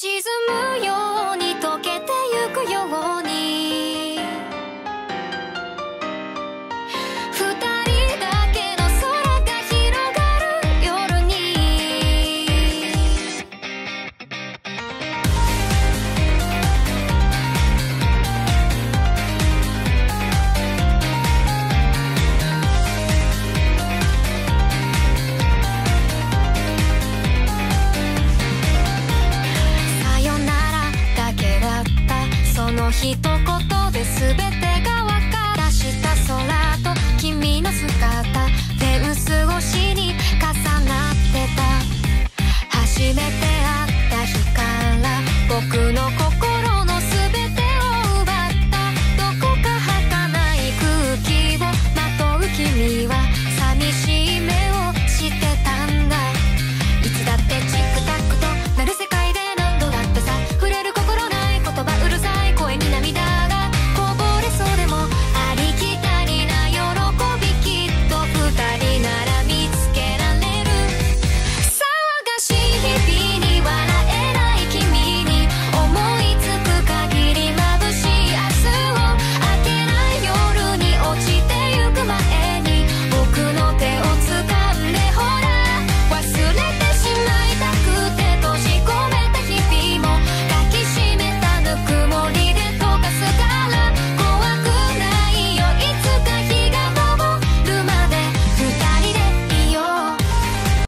沈む一言で全てが分からした空と君の姿フェンス越しに重なってた。初めて会った日から僕の心の全てを奪った。どこか儚い空気をまとう君は。